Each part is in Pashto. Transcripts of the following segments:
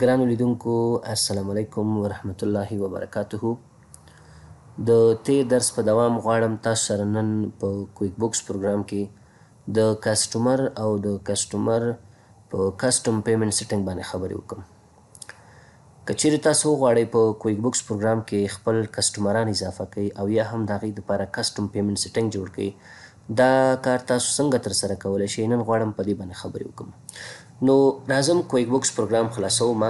ګرانو لیدونکو السلام علیکم ورحمت الله وبرکاته د تیر درس په دوام غواړم تاسو سره نن په کویک بوکس پروګرام کې د کسټمر او د کسټمر په کسټم پیمنټ سیټینګ باندې خبرې وکم که چیرې تاسو غواړئ په کویک بوکس پروګرام کې خپل کسټمران اضافه کړئ او یا هم د هغې لپاره کسټم پیمنټ سیټینګ جوړ کړئ دا کار تاسو څنګه تر سره کولی شئ؟ نن غواړم په دې باندې خبرې وکړم. نو راځم کویک بوکس پروګرام خلاصوم.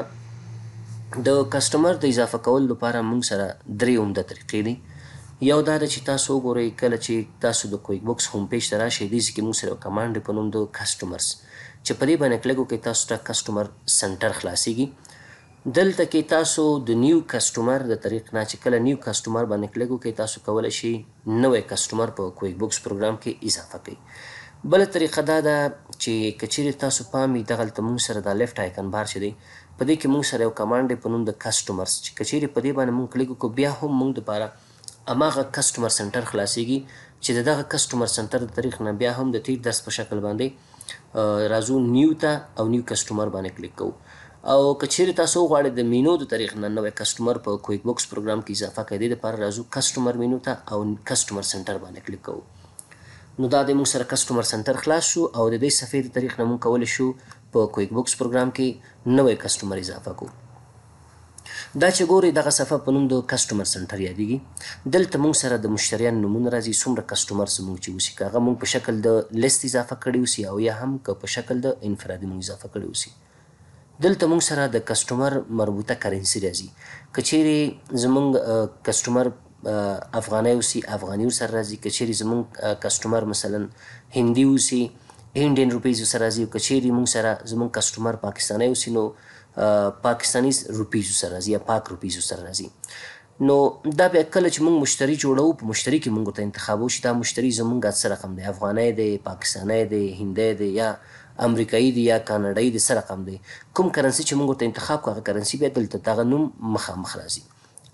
د کسټمر د اضافه کولو لپاره موږ سره درې عمده طریقې دي. یو دا ده چې تاسو وګورئ کله چې تاسو د کویک بوکس هوم پیج ته راشئ دې ځای کې موږ سره یو کمانډ دی په نوم د کسټمرز چې په دې باندې کلیک وکړئ تاسو ته کسټمر سنټر خلاصیږي. دلته کې تاسو د نیو کسټومر د طریق نه چې کله نیو کسټومر باندې کلیک وکړئ تاسو کولی شئ نوی کسټومر په کویک بوکس پروګرام کې اضافه کړئ. بله طریقه دا ده چې که چیرې تاسو پام وي دغلته مونږ سره دا لیفټ آیکن بار چې دی په دې کې مونږ سره یو کمانډ دی په نوم د کسټومرز چې که چیرې په دې باندې مونږ کلیک وکړو بیا هم مونږ لپاره هماغه کسټمر سنټر خلاصیږي چې د دغه کسټمر سنټر د تاریخ نه بیا هم د تیر درس په شکل باندې راځو نیو ته او نیو کسټمر باندې کلیک کوو او که چیرې تاسو غواړئ د مینو د تاریخ نه نوې کسټمر په کویک بوکس پروګرام کې اضافه کړئ د لپاره راځو کسټمر مینو ته او کسټمر سنټر باندې کلیک کوو نو دا د موږ سره کسټمر سنټر خلاص شو او د دې صفحې د تاریخ نه موږ کولی شو په کویک بوکس پروګرام کې نوې کسټمر اضافه کوو دا چې ګورئ دغه صفحه په نوم د کسټمر سنټر یادیږي دلته مونږ سره د مشتریان نومونه راځي څومره کسټمر زمونږ چې اوسي که هغه مونږ په شکل د لیست اضافه کړي اوسي او یا هم که په شکل د انفرادي مونږ اضافه کړي اوسي دلته مونږ سره د کسټمر مربوطه کرنسي راځي که چیرې زمونږ کسټمر افغانی اوسی افغانی ورسره راځی که چیری زمونږ کسټومر مثلا هندی اوسی هینډین روپیز ورسره راځی او که چیری مونږ سره زمونږ کسټومر پاکستانی اوسی نو پاکستانیز روپیز ورسره راځی یا پاک روپیز ورسره راځی نو دا بیا کله چې مونږ مشتری جوړو په مشتری کې مونږ ته انتخابو شي دا مشتری زمونږ څه رقم دی افغانی دی پاکستانی دی هندی دی یا امریکایی دی یا کاناډایی دی څه رقم دی کوم کرنسی چې مونږ ورته انتخاب کړو هغه کرنسی بیا دلته دغه نوم مخامخ راځی.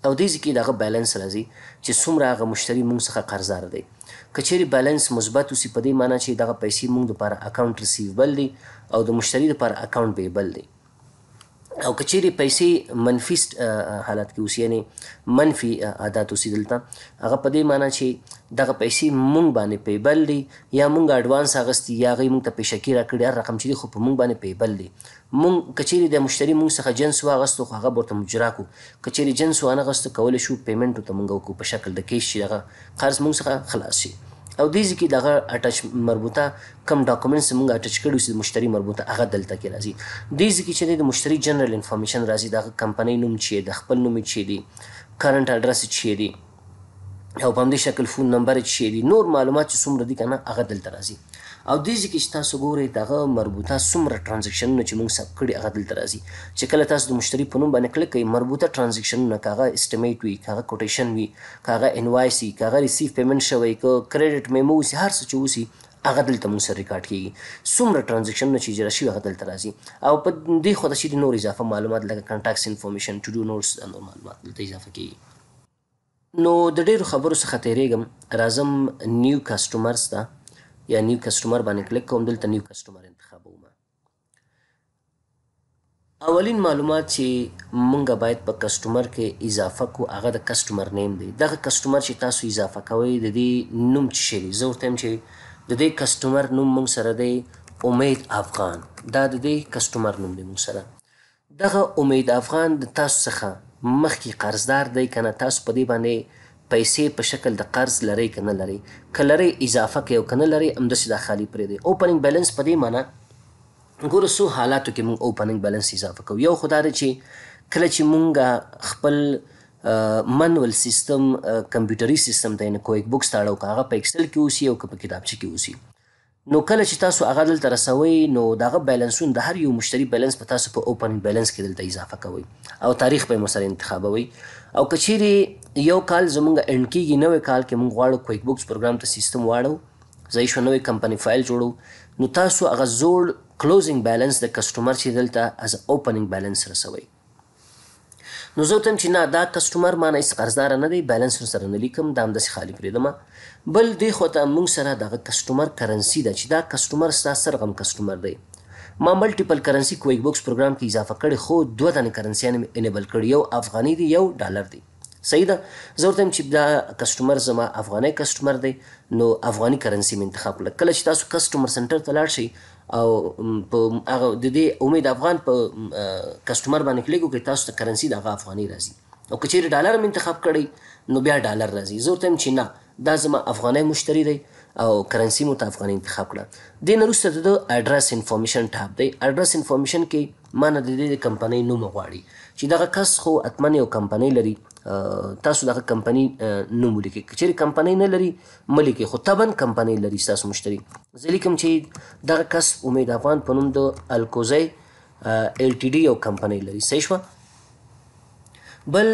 او دې ځکې د هغه بیلنس راځي چې څومره هغه مشتري مونږ څخه قرضدار دی که چیرې بیلنس مثبت اوسي په دې معنی چې دغه پیسې مونږ لپاره اکاونټ ریسیویبل دي او د مشتري لپاره اکاونټ بیبل دی او که چیرې پیسې منفي حالت کې اوسي یعنی منفي عادت اوسي دلته هغه په دې معنی چې دغه پیسې مونږ باندې پیبل دي یا مونږ اډوانس اغستی یا غي مونږ ته پیشکی راکړي هر رقم چې خو په مونږ باندې پیبل دي مونږ که چیری د مشتری مونږ څخه جنس واغستو خو هغه به ورته مجرا کو که چیری جنس وانه غستو کولی شو پیمنټ ورته مونږ وکړو په شکل د کیش چی دغه قرض مونږ څخه خلاص شی او دی ځی کی دغه اټچ مربوطه کوم ډاکومنټس چی مونږ اټچ کړی وسی د مشتری مربوطه هغه دلته کی راځی دی ځی کی چی دی د مشتری جنرل انفارمیشن راځی دهغه کمپنی نوم چی دی خپل نوم چی دی کارنټ اډرس چی دی. او په همدې شکل فون نمبر چې شی وي نور معلومات چې څومره دي کنه هغه دلته راځي او دې ځکه چې تاسو ګورئ دغه مربوطه څومره ترانزیکشنونه چې موږ ثبت کړي هغه دلته راځي چې کله تاسو د مشتری په نوم باندې کلیک کوئ مربوطه ترانزیکشنونه کاغه استیمیټ وي کاغه کوټیشن وي کاغه انوایس وي کاغه ریسیو پیمنټ شوی که کریډټ میمو وسی هر څه چې وسی هغه دلته مون سره ریکارډ کیږي څومره ترانزیکشنونه چې اجرا شوي هغه دلته راځي او په دې خو ته چې نور اضافه معلومات لکه کنټاکټس انفارمیشن ټو ډو نوټس دا نور معلومات دلته اضافه کیږي نو د ډیرو خبرو څخه تیریږم راځم نیو کسټمرز ته یا نیو کسټمر باندې کلیک کوم دلته نیو کسټمر انتخابوم اولین معلومات چې مونږه باید په کسټمر کې اضافه کو هغه د کسټمر نیم دی دغه کسټمر چې تاسو اضافه کوئ د دې نوم څه شي دی زه ورته چې د دې کسټمر نوم مونږ سره دی امید افغان دا د دې کسټمر نوم دی مونږ سره دغه امید افغان د تاسو څخه مخکی قرضدار دی کنه تاسو په دی باندی پیسی په شکل د قرض لری که نه لری که لری اضافه کړی او که نه لری همدسی دا خالی پریږدی اوپننګ بیلنس په دی معنی ګوره څو حالاتو کی مونږ اوپننګ بیلنس اضافه کوو یو خو دا دی چی کله چی مونږ خپل منول سیستم کمپیوټری سیستم ته یعنی کویک بوکس ته اړو که هغه په ایکسل کی اوسی او که په کتابچه کی اوسی نو کله چې تاسو هغه دلته رسوئ نو د هغه بیلنسون د هر یو مشتری بیلنس په تاسو په اوپن بیلنس کې دلته اضافه کوئ او تاریخ به مو سره انتخابوئ او که چیرې یو کال زمونږ اینډ کیږي نوې کال کې مونږ غواړو کویک بوکس پروګرام ته سیستم واړو ځای شو نوې کمپنی فایل جوړو نو تاسو هغه زوړ کلوزینګ بیلنس د کسټمر چې دلته از اوپننګ بیلنس رسوئ. نو زه ورته چې نه دا کسټمر مانه هیڅ قرضدار نه دی بیلنس ورسره نه لیکم دا همداسې خالي پرېږدم بل دې خو ته موږ سره دغه کسټمر کرنسي ده چې دا کسټمر ستا سرغم کسټمر دی ما ملټیپل کرنسي کویک بوکس پروګرام کې اضافه کړي خو دوه دانې کرنسیانې مې انیبل کړي یو افغاني دی یو ډالر دی صحیح ده زه ورته وایم چې دا کسټمر زما افغانی کسټمر دی نو افغانی کرنسي مې انتخاب کړه کله چې تاسو کسټمر سنټر ته لاړ شئ او په هغه د دې امید افغان په کسټمر باندې کلیک وکړئ تاسو ته کرنسي د هغه افغاني راځي او که چیرې ډالر مې انتخاب کړی نو بیا ډالر راځي زه ورته وایم چې نه دا زما افغانی مشتری دی او کرنسي مو ته افغاني انتخاب کړه دې نه وروسته د ده اډرس انفارمیشن ټاب دی اډرس انفارمیشن کې مانه ددې د کمپنۍ نوم غواړي چي دغه کس خو اتمن یو کمپنۍ لري تاسو دغه کمپني نوم ولیکي که چیري کمپنۍ نه لري مه لیکي خو طبعا کمپنۍ لري ستاسو مشتري زه لیکم چي دغه کس امید افغان په نوم د الکوزی ال ټي ډي یو کمپنۍ لري صحیح شوه بل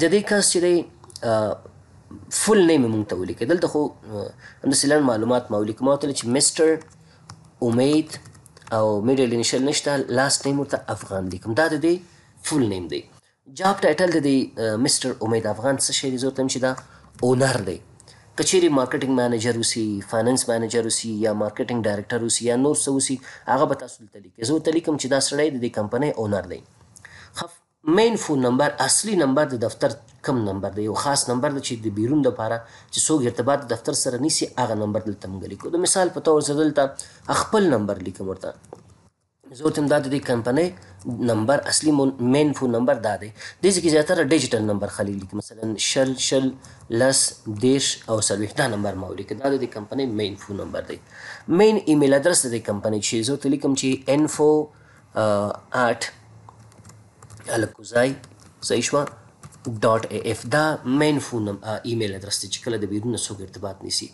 د دې کس چې دی فول نیم مونږ ته ولیکي دلته خو همداسې لنډ معلومات ما ولیکه ما ورته ویل چې مسټر امید او میډل انیشل نشته لاست نیم ورته افغان لیکم دا د دې فول نیم دی جاب ټایټل د دی مستر امید افغان څه شی دی زه ورته چې دا اونر دی که چیرې مارکیټینګ مینیجر اوسي فاینانس مینیجر اوسي یا مارکیټینګ ډایریکټر اوسي یا نور څه اوسي هغه به تاسو دلته لیکي زه ورته لیکم چې دا سړی د دې کمپنۍ اونر دی خف مین فون نمبر، اصلی نمبر د دفتر کوم نمبر دی، یو خاص نمبر دی چی د بیرون لپاره چی څوګ ارتباط د دفتر سره نیسی هغه نمبر دلته مونږ لیکو د مثال په طور زه دلته خپل نمبر لیکم ورته زه ورته دا د دې کمپنۍ نمبر اصلي مین فون نمبر دا دی دې ځکه زیاتره ډیجیټل نمبر خلک لیکي مثلا شل شل لس دیرش او څلوېښت دا نمبر ما ولیکه دا د دې کمپنۍ مین فون نمبر دی مین ایمیل ادرس د دې کمپنۍ چې زه ورته لیکم چې انفو ارټ الکوزای صحیح شو ډاټ ای اف دا مین فون ایمیل ادرس دی چې کله د بیرونه څوک ارتباط نیسی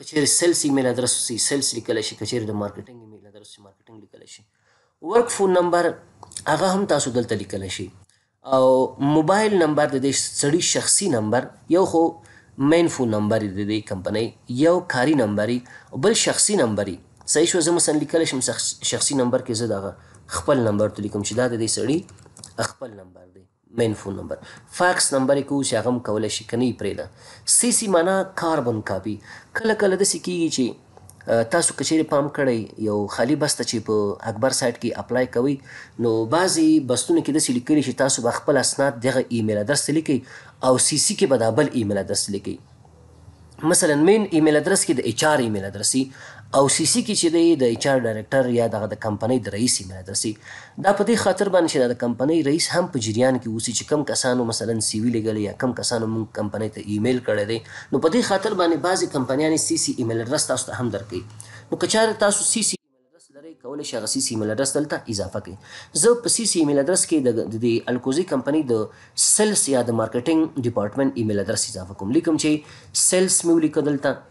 کچیر سیلز ایمیل ادرس سی سیلز لیکل شي کچیر د مارکیټینګ ایمیل ادرس سی مارکیټینګ لیکل شي ورک فون نمبر هغه هم تاسو دلته لیکل شي او موبایل نمبر ددې سړي شخصي نمبر یو خو مین فون نمبر یې ددې کمپنۍ یو کاري نمبر یې او بل شخصي نمبر یې صحیح شو زه مثلا لیکلی شم شخصي نمبر کې زه دغه خپل نمبر ته لیکم چې دا ددې سړي خپل نمبر دی مین فون نمبر فاکس نمبر یې کوو چې هغه هم کولی شي که نه یې پرېږده سی سی معنا کاربن کاپي کله کله داسې کېږي چې تاسو که چیرې پام کړی یو خالي بست ته چې په اکبر سایټ کې اپلای کوئ نو بعضې بستونو کې داسې لیکلي چې تاسو به خپل اسناد دغه ایمیل ادرس ته لیکئ او سی سی کې به دا بل ایمیل ادرس ته لیکئ مثلا مین ایمیل ادرس کې د اچ آر ایمیل ادرس او سی سی کې چې دی د اچ آر ډایرکټر یا دغه د کمپنۍ د رئیس ایمیل ادرس دا په دې خاطر باندې چې دا د کمپنۍ رئیس هم په جریان کې اوسي چې کوم کسانو مثلا سي وي لېږلی یا کوم کسانو مونږ کمپنۍ ته ایمیل کړی دی نو په دې خاطر باندې بعضې کمپنیانې سي سي ایمیل اډرس تاسو ته هم درکوي نو که چارې تاسو سي سي ایمیل اډرس لرئ کولی شئ هغه سي سي ایمیل اډرس دلته اضافه کړئ زه په سي سي ایمیل اډرس کې د دې الکوزي کمپنۍ د سیلس یا د مارکیټنګ ډیپارټمنټ ایمیل اډرس اضافه کوم لیکم چې سیلس مې ولیکه دلته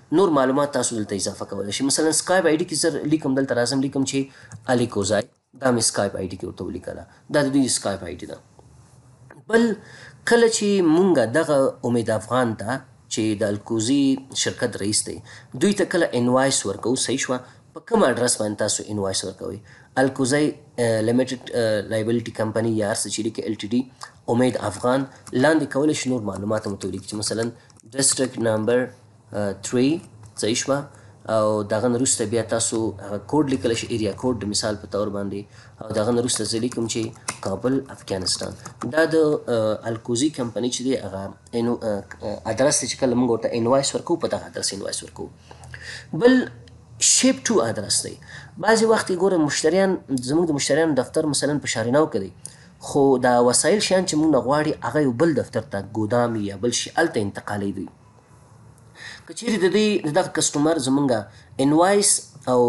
نور معلومات تاسو دلته اضافه کولای شئ مثلا سکایپ آی ډی کې زر لیکم دلته راځم لیکم چې علي کوزای دا مې سکایپ آی ډی کې ورته ولیکله دا د دوی سکایپ آی ډی ده بل کله چې مونږ دغه امید افغان ته چې د الکوزي شرکت رئیس دی دوی ته کله انوایس ورکو صحیح شو په کوم اډرس باندې تاسو انوایس ورکوي الکوزي لیمیټډ لایبلټي کمپنی یا ارس چې لیکي ال ټي ډي امید افغان لاندې کول شي نور معلومات مو تولیک چې مثلا ډیسټریکټ نمبر تری ځای شوه او دغه نرسته بیا تاسو هغه کوډ لیکل شي ایریا کوډ د مثال په تور باندې او دغه نرسته زه لیکم چې کابل افغانستان دا د الکوزی کمپنی چې دی هغه انو ادرس چې کله موږ ورته انوایس ورکو په دغه ادرس انوایس ورکو بل شیپ ټو ادرس دی بعضی وخت ګوره مشتریان زموږ د مشتریان دفتر مثلا په شاریناو کې دی خو دا وسایل شیان چې موږ غواړي هغه یو بل دفتر ته ګودام یا بل شي الته انتقالوي که چیرې د دوی د دغه کسټمر زمونږ انوایس او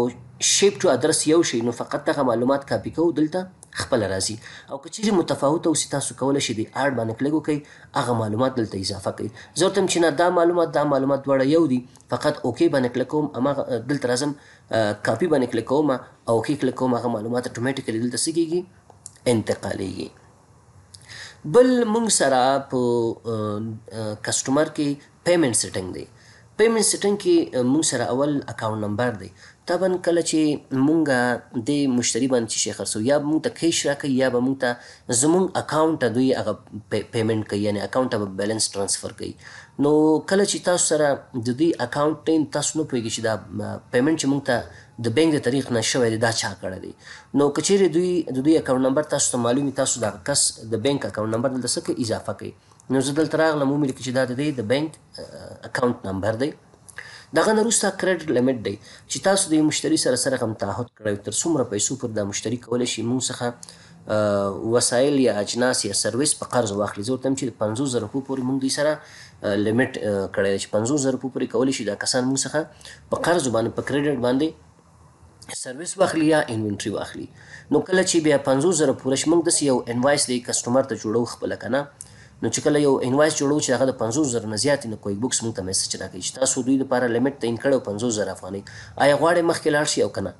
شیپ ټو ادرس یو شي نو فقط دغه معلومات کاپي کوو دلته خپله راځي او که چیرې متفاوت اوسي تاسو کولی شي دی اډ باندې کلیک وکړئ هغه معلومات دلته اضافه کړئ زه ورته وایم چې نه دا معلومات دا معلومات دواړه یو دي فقط اوکې باندې کلیک کوم هماغه دلته راځم کاپي باندې کلیک کوم او اوکې کلیک کوم هغه معلومات اټومیټیکلی دلته څه کیږي انتقالیږي بل مونږ سره په کسټمر کې پیمنټ سیټنګ دی پیمنټ سیټنګ کې مونږ سره اول اکاونټ نمبر دی طبعا کله چې مونږ د مشتری باندې چې شي خرڅو یا مونږ ته کیش راکړي یا به مونږ ته زمونږ اکاونټ دوی هغه پیمنټ کوي یعنی اکاونټ به بیلانس ترانسفر کوي نو کله چې تاسو سره د دوی اکاونټ نه تاسو نه پوهیږئ چې دا پیمنټ چې مونږ ته د بانک د طریق نه شوی دی دا چا کړی دی نو که چیرې دوی د دوی اکاونټ نمبر تاسو ته معلومي تاسو دغه کس د بانک اکاونټ نمبر دلته څه کوي اضافه کوي نو زه دلته راغلم ومې لیکه چې دا د دی د بانک اکاونټ نمبر دی دغه نه وروسته کریډټ لیمټ دی چې تاسو د یو مشتري سره سره غم تعهد کړی تر څومره پیسو پر دا مشتري کولی شي موږ څخه وسایل یا اجناس یا سرویس په قرض واخلي زه ورته چې د 50 زره روپو پورې موږ دوی سره لیمټ کړی دی چې 50 زره روپو پورې کولی شي دا کسان موږ څخه په قرض باندې په کریډټ باندې سرویس واخلي یا انوینټری واخلي نو کله چې بیا 50 زره پوره شي موږ د یو انوایس دی کسٹمر ته جوړو خپل کنه نو چې کله یو انوایس جوړو چې هغه د 50 زره نه زیات نه کوی بوکس موږ ته میسج راکړي چې تاسو دوی لپاره لیمټ تعین کړو 50 زره افغانۍ آیا غواړي مخکې لاړ شي او کنه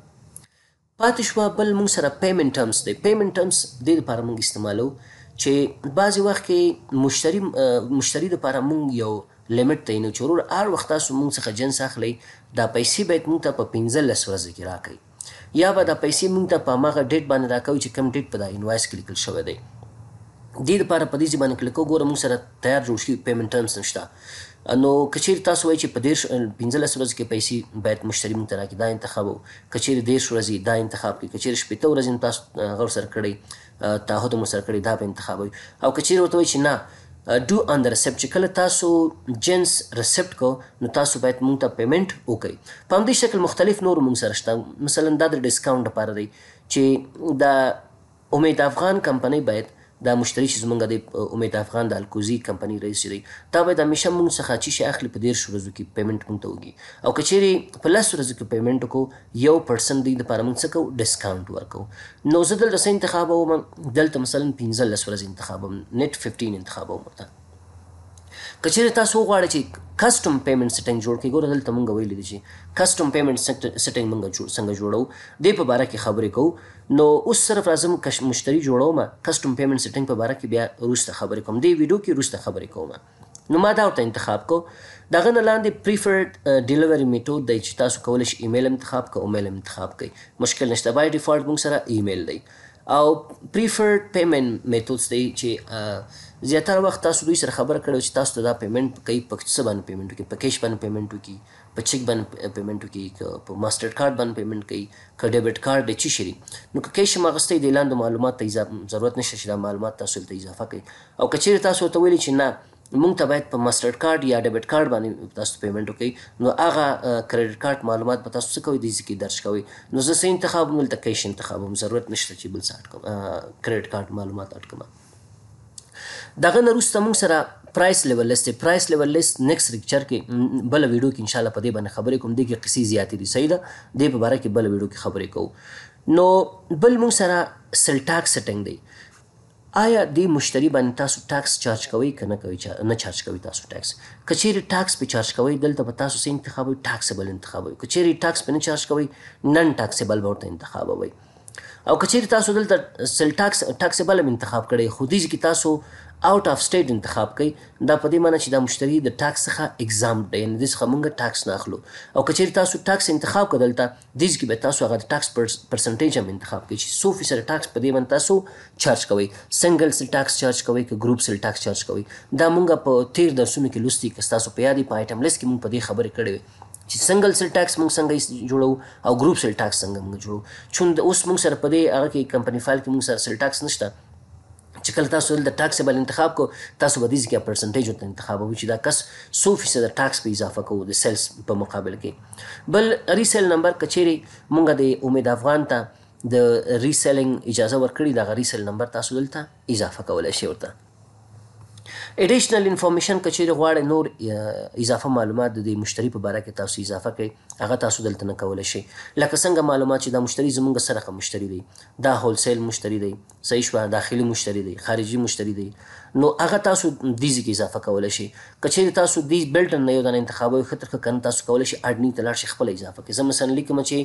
پاتې شوه بل مونږ سره پیمنټ ټرمز دی پیمنټ ټرمز دې لپاره مونږ استعمالو چې بعضې وخت کې مشتری مشتری لپاره مونږ یو لیمټ تعینو چې ورور هر وخت تاسو مونږ څخه جنس اخلئ دا پیسې باید مونږ ته په پنځلس ورځې کې راکړئ یا به دا پیسې مونږ ته په هماغه ډیټ باندې راکوي چې کوم ډیټ په دا انوایس کې لیکل شوی دی دې لپاره په دې ځای باندې کلک وګوره مونږ سره تیار جوړ شوي پیمنټ ټرمز نشته نو که چیرې تاسو وایئ چې په دېرش، پنځلس ورځو کې پیسې باید مشتري موږ ته راکړي دا انتخابوو، که چیرې دېرش ورځې دا انتخاب کړئ، که چیرې شپېته ورځې مو تاسو هغه ورسره کړی تعهد مو ورسره کړی دا به انتخابوئ او که چیرې ورته وایئ چې نه Do on the receipt چې کله تاسو جنس رسیپټ کړو نو تاسو باید موږ ته پیمنټ وکړئ. په همدې شکل مختلف نور موږ سره شته مثلا دا د ډسکاونټ لپاره دی چې دا امید افغان کمپنۍ باید دا مشتری چی زمونږ دی امید افغان د الکوزی کمپنی رئیس چی دی دا باید همیشه مونږ څخه چی شی اخلی په دیرش ورځو کی پیمنټ مونږ ته وږی او که چیری په لس ورځو کی پیمنټ وکړو یو پرسنټ دی لپاره مونږ څه کوو ډیسکاونټ ورکوو نو زه دلته څه انتخابوم دلته مثلا پنځلس ورځی انتخابوم نیټ ففټین انتخابوم ورته. که چیرې تاسو وغواړئ چې کسټم پیمنټ سیټینګ جوړ کړئ ګوره دلته مونږ ویلي دي چې کسټم پیمنټ سیټینګ مونږ جوړ څنګه جوړو دې په باره کې خبرې کوو نو اوس صرف راځم کش مشتری جوړوم کسټم پیمنټ سیټینګ په باره کې بیا روسته خبرې کوم دې ویډیو کې روسته خبرې کوم نو ما دا ورته انتخاب کو دغه نه لاندې پریفرډ ډیلیوري میتود دی چې تاسو کولی شئ ایمیل انتخاب کړئ او میل انتخاب کړئ مشکل نشته بای ډیفالت مونږ سره ایمیل دی او Preferred Payment Methods دی چې زیاتره وخت تاسو دوی سره خبر کړی چې تاسو ته دا پیمنټ کوي په څه باندې پیمنټ وکړي په کیش باندې پیمنټ وکړي په چیک باندې پیمنټ وکړي که په ماسټر کارت باندې پیمنټ کوي که ډیبټ کارت دی چی شری نو که کیش مغسته دی لاندې معلومات ته ضرورت نشته چې دا معلومات تاسو ته اضافه کړي او کچیر تاسو ته ویل چې نه مونږ ته باید په ماسټرډ کارډ یا ډیبټ کارډ باندې تاسو پیمنټ وکړئ نو هغه کریډټ کارډ معلومات به تاسو څه کوئ د ځکه درج کوئ نو زه څه انتخابوم دلته کیش انتخابوم ضرورت نشته چې بل څه اډ کوم کریډټ کارډ معلومات اډ کوم دغه نه روسته موږ سره پرایس لیول لیست پرایس لیول لیست نیکس لیکچر کې بل ویډیو کې ان شاء الله په دې باندې خبرې کوم دغه قصې زیاتې دي صحیح ده دې په اړه کې بل ویډیو کې خبرې کوو نو بل موږ سره سل ټاکس سټینګ دی آیا دی مشتری باندی تاسو ټاکس چارج کوی که نه کوی نه چارج کوی تاسو ټاکس که چیری ټاکس په چارج کوی دلته به تاسو څه انتخابوی ټاکسیبل انتخابوی که چیری ټاکس په نه چارج کوی نن ټاکسیبل به ورته انتخابوی او که چیری تاسو دلته سل ټاکس ټاکسیبل هم انتخاب کړی خو دې کې تاسو اوټ اف سټیټ انتخاب کړئ دا په دې معنی چې دا مشتری د ټاکس څخه اگزامپ دی یعنی دې څخه مونږ ټاکس نه اخلو او که چیرې تاسو ټاکس انتخاب کړ دلته دې ځای کې باید تاسو هغه د ټاکس پرسنټیج هم انتخاب کړئ چې څو فیصده ټاکس په دې باندې تاسو چارج کوئ سنګل سیل ټاکس چارج کوئ که ګروپ سیل ټاکس چارج کوئ دا مونږ په تیر درسونو کې لوستي که تاسو په یاد په آیټم لیست کې مونږ په دې خبرې کړې وي چې سنګل سیل ټاکس مونږ څنګه جوړو او ګروپ سیل ټاکس څنګه مونږ جوړو چون د اوس مونږ سره په دې هغه کې کمپنی فایل کې مونږ سره سیل ټاکس نشته چې کله تاسو د ټاکسیبل انتخاب کو تاسو به دې ځکه پرسنټیج ورته انتخابوي چې دا کس څو فیصد ټاکس په اضافه کوو د سیلز په مقابل کې بل ریسیل نمبر کچېرې مونږ د امید افغان ته د ریسیلینګ اجازه ورکړي دا ریسیل نمبر تاسو دلته اضافه کولای شئ ورته اډیشنل انفارمیشن کچېرې غواړئ نور اضافه معلومات د مشتری په باره کې تاسو اضافه کړئ هغه تاسو دلته نه کولی شئ لکه څنګه معلومات چې دا مشتری زمونږ سره مشتری دی دا هولسیل مشتری دی صحیح شوه داخلي مشتري دی خارجي مشتري دی نو هغه تاسو دې ځکه اضافه کولای شي که چېرې تاسو دې بلټن نه یو دانه انتخابوي ښه تر ښه کنه تاسو کولای شي اډنیو ته لاړ شي خپل اضافه کې زه مثلا لیکم چې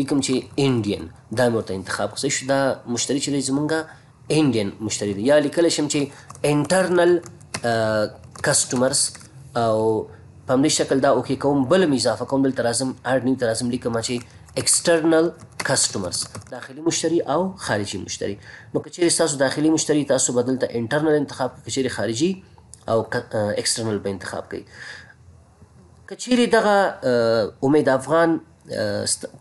لیکم چې انډین دا مې ورته انتخاب کړ شو دا مشتري چې دی زمونږ انډین مشتري دی یا لیکلی شم چې انټرنل کسټمرز او په همدې شکل دا اوکې کوم بل مې اضافه کوم دلته راځم اډ نیو ته راځم لیکم چې ایکسټرنل کسټمرز داخلي مشتری او خارجي مشتری نو که چیرې تاسو داخلي مشتری تاسو به دلته انټرنل انتخاب کړئ که چیرې خارجي او ایکسټرنل به انتخاب کړئ که چیرې دغه امید افغان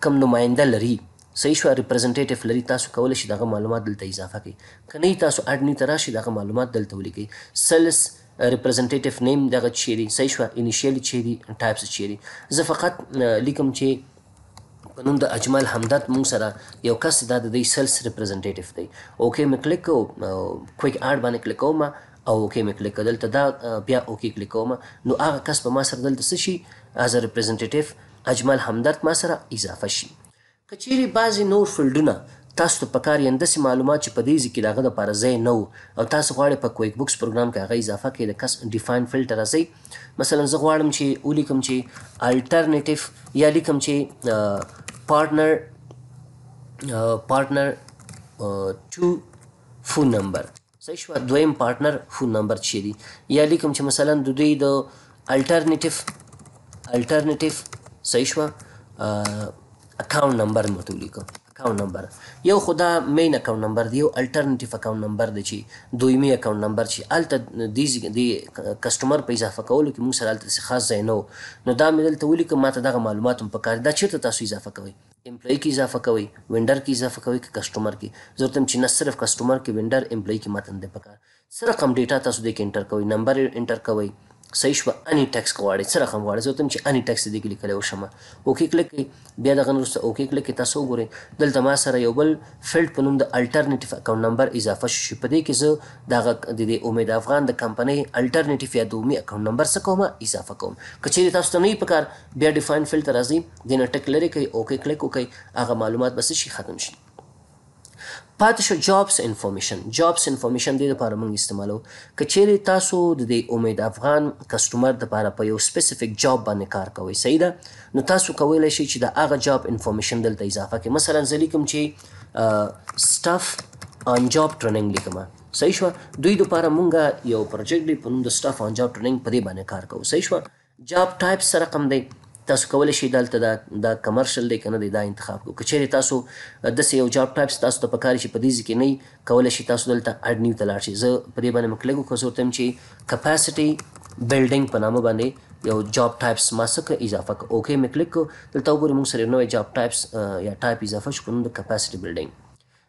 کم نماینده لري صحیح شو ریپرزنټیټیو لري تاسو کولای شئ دغه معلومات دلته اضافه کړئ که نه تاسو اډ نیو ته راشئ دغه معلومات دلته ولیکئ سلس ريپريزنټيټف نيم دغه چي دي صحيح شو انيشيل چي دي ټايپس چي دي زه فقط لیکم چي په نوم د اجمل همدرد مونږ سره یو کس دا د دې سلس ریپرزنټیټیو دی اوکې مې کلیک کو کویک اډ باندې کلیک کوم او اوکې مې کلیک دلته دا بیا اوکې کلیک کوم نو هغه کس په ما سره دلته څه شي از ریپرزنټیټیو اجمل همدرد ما سره اضافه شي که چیری بعضی نور فلډونه تاسو ته پکار یعنی داسی معلومات چی په دی ځی کی دهغه لپاره ځای نه وو او تاسو غواړی په کویک بوکس پروګرام کی هغه اضافه کړی د کس ډیفاین فلټر راځی مثلا زه غواړم چی ولیکم چی الټرنیټیف یا لیکم چی پارټنر پارټنر ټو فون نمبر صحیح شو دویم پارټنر فون نمبر چی دی یا لیکم چې مثلا د دوی د الټرنیټیو الټرنیټیو صحیح شو اکاونټ نمبر مو ته لیکم اکاونټ نمبر یو خدا مین اکاونټ نمبر دی یو الټرنیټیو اکاونټ نمبر دی چې دویمي اکاونټ نمبر چې الته دی دی کسٹمر په اضافه کولو کې موږ سره الته خاص ځای نه نو دا مې دلته ولیکم ماته دغه معلومات هم پکار دا چیرته تاسو اضافه کوئ امپلائی کی اضافه کوی وینډر کی اضافه کوی که کسټومر کی زه ورته وایم چی نه صرف کسټومر کی وینډر امپلائی کی متن دی پکار څه رقم ډیټا تاسو دی کی انټر کوی نمبر انټر کوی صحیح شوه انی ټیکس غواړی څه رقم غواړی زه ورته وایم چی انی ټیکس دی کی لیکلی وشم اوکی کلیک کوي بیا دغه نه وروسته اوکی کلیک کوي تاسو وګورئ دلته ما سره یو بل فیلډ په نوم د الټرنیټیف اکاونټ نمبر اضافه شو چې په دې کې زه دغه د دې امید افغان د کمپنۍ الټرنیټیف یا دومي اکاونټ نمبر څه کوم اضافه کوم که چیرې تاسو ته نه پکار بیا ډیفاین فیلډ ته راځئ دینه ټک لرې کړئ اوکې کلیک وکړئ هغه معلومات به څه شي ختم شي پاتې شو جابس انفارمیشن جابس انفارمیشن دې لپاره موږ استعمالو که چیرې تاسو د دې امید افغان کسٹمر لپاره په یو سپیسیفیک جاب باندې کار کوئ صحیح ده نو تاسو کولای شئ چې د هغه جاب انفارمیشن دلته اضافه کړئ مثلا زه لیکم چې سټاف آن جاب ټریننګ لیکم صحیح شو دوی لپاره مونږ یو پروجیکټ دی په نوم د سټاف آن جاب ټریننګ په دې باندې کار کوو صحیح شو جاب ټایپ څه رقم دی تاسو کولی شئ دالته دا دا کمرشل دی که نه دی دا انتخاب کړو که چیرې تاسو دسې یو جاب ټایپس تاسو ته پکار چې په دې ځکه نه کولی شئ تاسو دلته اډ نیو ته لاړ شئ زه په دې باندې مکلګ وکړو زه تم چې کپاسټي بلډینګ په نامه باندې یو جاب ټایپس ما سکه اضافه ک اوکې مکلګ کو دلته وګورئ موږ سره نوې جاب ټایپس یا ټایپ اضافه شو په نوم د کپاسټي بلډینګ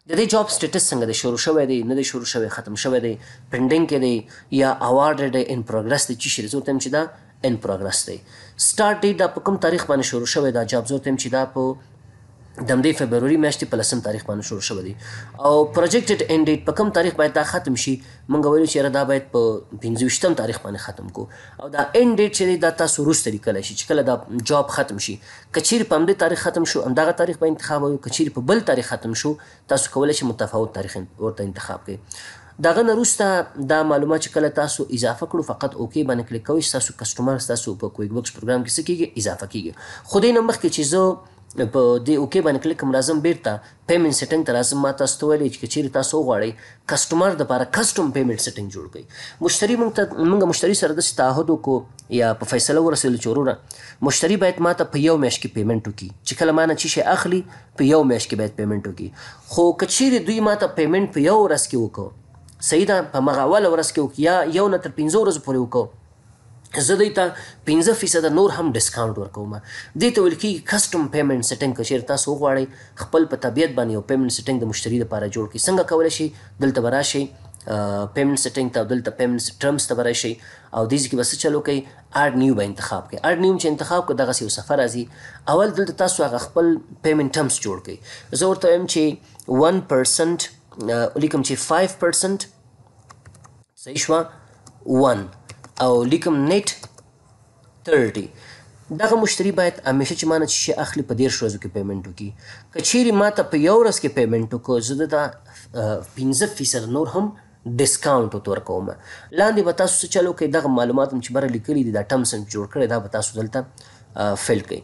د دې جاب سټیټس څنګه دی شروع شوی دی نه دی شروع شوی ختم شوی دی پنډینګ کې دی یا اوارډ دی ان پروګرس دی چی شری زور تم چې دا ان پروګرس دی سټارټ ډیټ دا په کوم تاریخ باندې شروع شوی دا جاب زور تم چې دا په دمدې فبروري میاشتې په لسم تاریخ باندې شروع شوی دی او پروجیکټډ اینډ ډیټ په کوم تاریخ باید دا ختم شي مونږ ویلو چې دا باید په 25م تاریخ باندې ختم کو او دا اینډ ډیټ چې دا تاسو روسته لیکل شي چې کله دا جاب ختم شي که چیرې په همدې تاریخ ختم شو همدغه تاریخ به انتخاب وي که چیرې په بل تاریخ ختم شو تاسو کولای شئ متفاوت تاریخ ورته انتخاب کړئ دغه نه روسته دا معلومات چې کله تاسو اضافه کړو فقط اوکی باندې کلیک کوئ تاسو کسټمر تاسو په کویک بکس پروګرام کې څه کیږي اضافه کیږي خو دې نه مخکې چې زه په دې اوکی باندې کلیک کوم راځم بیرته پیمنټ سیټنګ ته راځم ما تاسو ته ویلې چې چیرې تاسو وغواړئ کسټمر د لپاره کسټم پیمنټ سیټنګ جوړ کړئ مشتری موږ ته موږ مشتری سره د تعهد کو یا په فیصله ورسېل چې وروره مشتری باید ما ته په یو میاشت کې پیمنټ وکړي چې کله ما نه چې شي اخلي په یو میاشت کې باید پیمنټ وکړي خو کچیرې دوی ما ته پیمنټ په یو ورځ کې وکړو صحیح ده په مغه اول ورځ کې وکړي یا یو نه تر 15 ورځې پورې وکړو زه دوی ته 15 فیصد نور هم ډیسکاونټ ورکوم دې ته ویل کېږي کسټم پیمنټ سیټنګ که چیرې تاسو وغواړئ خپل په طبیعت باندې یو پیمنټ سیټنګ د مشتری لپاره جوړ کړئ څنګه کولای شئ دلته به راشئ پیمنټ سیټنګ ته دلته پیمنټ ټرمز ته به راشئ او دې ځکه بس چلو کوي اډ نیو به انتخاب کړئ اډ نیو چې انتخاب کړئ دغه یو سفر راځي اول دلته تاسو هغه خپل پیمنټ ټرمز جوړ کړئ زه ورته وایم چې 1% لیکم چې 5% صحیح شوه وان او لیکم نیټ 30 دغه مشتری باید همیشه چې مانه چې شي اخلي په 13 ورځو کې پیمنټ وکړي که چیرې ماته په یو ورځ کې پیمنټ وکړو زه د 15 فیصد نور هم ډیسکاونټ وت ورکوم لاندې به تاسو څه چلو کې دغه معلومات هم چې بره لیکلي دي دا ټرمز هم جوړ کړي دا به تاسو دلته فیل کړئ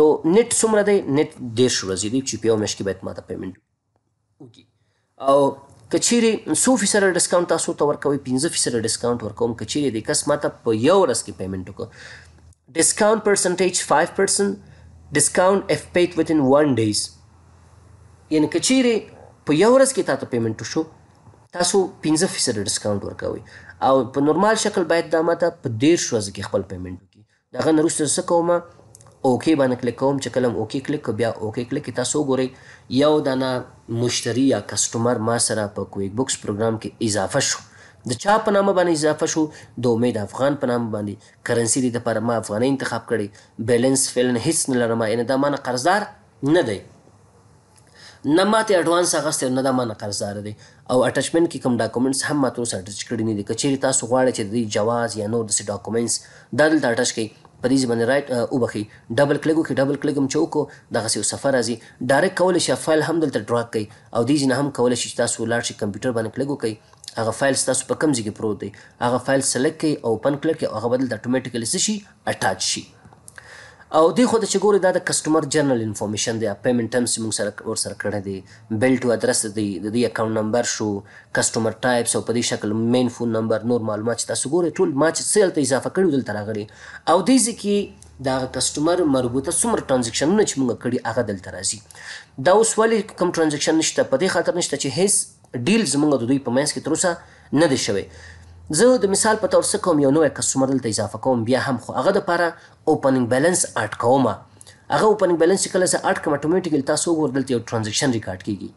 نو نت څومره دی نت 13 ورځې دی چې په یو میاشت کې باید ماته پیمنټ وکړي وکړي او کچيري سو فیصد ډیسکاونټ تاسو ته ورکوي 15 فیصد ډیسکاونټ ورکوم کچيري د کس ماته په یو ورځ کې پیمنټ وکړ ډیسکاونټ پرسنټیج 5% ډیسکاونټ اف پیډ وتن 1 ډیز یعنی کچيري په یو ورځ کې تاسو پیمنټ شو تاسو 15 فیصد ډیسکاونټ ورکوي او په نورمال شکل باید دا ماته په 13 ورځې کې خپل پیمنټ وکړي د هغه نه وروسته زه څه کوم اوکې باندې کلیک کوم چې کله اوکې کلیک کو بیا اوکې کلیک کی تاسو وګورئ یو دانه مشتری یا کسټمر ما سره په کویک بوکس پروګرام کې اضافه شو د چا په نامه باندې اضافه شو د امید افغان په نامه باندې کرنسي دې لپاره ما افغانۍ انتخاب کړي بیلنس فعلا هیڅ نه لرم یعنې دا مانه قرضدار نه دی نه ماته اډوانس اغستی او نه دا مانه قرضدار دی او اټچمنټ کې کوم ډاکومنټس هم ما تر اوسه اټچ کړي نه دي که چیرې تاسو غواړئ چې د دې جواز یا نور داسې ډاکومنټس دا دلته اټچ کړئ په دې باندې رائټ وبخي ډبل کلیک وکړئ ډبل کلیک هم چې وکړو دغه سیو صفحه راځي ډایرکټ کولای شئ فایل هم دلته ډراګ کړئ او دې ځینه هم کولای شئ چې تاسو لاړ شئ کمپیوټر باندې کلیک وکړئ هغه فایل تاسو په کوم ځای کې پروت دی هغه فایل سلیکټ کړئ او پن کلیک کړئ هغه بدل ته اتوماتیکلی څه شي اټاچ شي او دی خو ته چې ګوري دا د کسټمر جنرال انفارمیشن دی پیمنټ ټرمز چې موږ سره ور سره کړی دی بیل ټو ادرس دی د دې اکاونټ نمبر شو کسټمر ټایپس او په دې شکل مین فون نمبر نور معلومات چې تاسو ګوري ټول ما چې سیل ته اضافه کړی دلته راغلي او دې ځکه دا کسټمر مربوطه څومره ترانزیکشنونه چې موږ کړی هغه دلته راځي دا اوس ولې کوم ترانزیکشن نشته په دې خاطر نشته چې هیڅ ډیل زمونږ او د دوی په منځ کې تر اوسه نه دی شوی. زه د مثال په طور څه کوم یو نوی کسټومر دلته اضافه کوم بیا هم خو هغه لپاره اوپننګ بیلنس اډ کوم هغه اوپننګ بیلنس چې کله زه اډ کوم اتوماتیکلی تاسو وګور دلته یو ترانزیکشن ریکارډ کیږي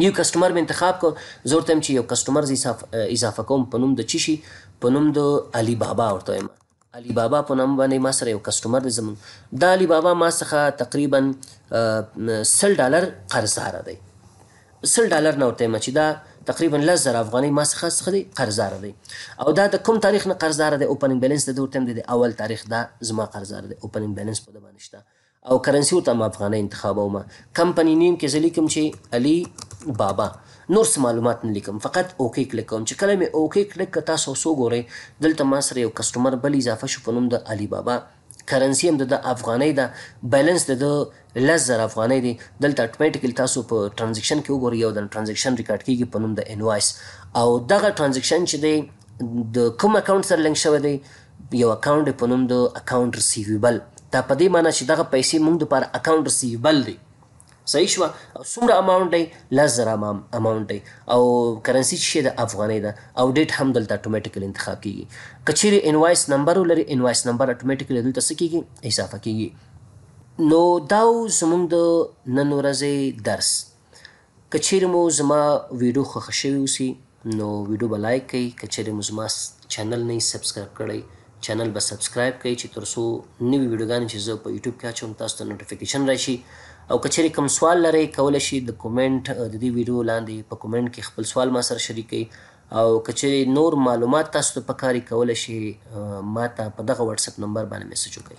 نیو کسټومر مې انتخاب کو زه ورته چې یو کسټومر زه اضافه کوم په نوم د چی شي په نوم د علي بابا ورته وایم علی بابا په نامه باندې ما سره یو کسټمر دی زمون دا علی بابا ما څخه تقریبا سل ډالر قرضدار دی سل ډالر نه ورته مچ دا تقریبا لس زره افغانۍ ما څخه څخه دی قرضدار دی او دا د کوم تاریخ نه قرضدار دی اوپننګ بیلانس د دور تم دی اول تاریخ دا زما قرضدار دی اوپننګ بیلانس په د باندې شته او کرنسي ورته هم افغانۍ انتخابوم کمپني نيم کې زه ليکم چې علي بابا نور څه معلومات نه لیکم فقط اوکی کلیک کوم چې کله مې اوکی کلیک کړ تاسو اوس وګورئ دلته ما سره یو کسټمر بل اضافه شو په نوم د علي بابا کرنسي هم د د افغانۍ ده بیلنس د د لس زره افغانۍ دی دلته اټومیټیکلی تاسو په ترانزیکشن کې وګورئ یو د ترانزیکشن ریکارډ کیږي په نوم د انوایس او دغه ترانزیکشن چې دی د کوم اکاونټ سره لینک شوی دی یو اکاونټ دی په نوم د اکاونټ رسیویبل دا په دې معنی چې دغه پیسې موږ د پاره اکاونټ رسیویبل دی صحیح شو او څومره اماونټ دی لس زره اماونټ دی او کرنسی چې د افغانۍ ده او ډیټ هم دلته اتوماتیکلی انتخاب کیږي کچېرې انوایس نمبر ولري انوایس نمبر اتوماتیکلی دلته څه کیږي اضافه کیږي نو دا زموږ د نن ورځې درس که چیری مو زما ویډو خوښه شوی اوسی نو ویډو به لایک کړئ که چیری مو زما چینل نه سبسکرایب کړی چینل به سبسکرایب کړئ چې ترڅو نوی ویډوګانی چې زه په یوټیوب کې اچوم تاسو ته نوټیفیکیشن راشي او که چیری کوم سوال لرئ کولای شي د کومنټ د دې ویډیو لاندې په کومنټ کې خپل سوال ما سره شریک کړئ او که چیری نور معلومات تاسو ته پکاري کولای شي ما ته په دغه واتساپ نمبر باندې میسج وکړئ